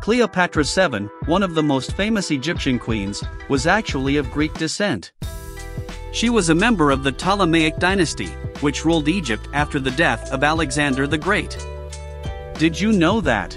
Cleopatra VII, one of the most famous Egyptian queens, was actually of Greek descent. She was a member of the Ptolemaic dynasty, which ruled Egypt after the death of Alexander the Great. Did you know that?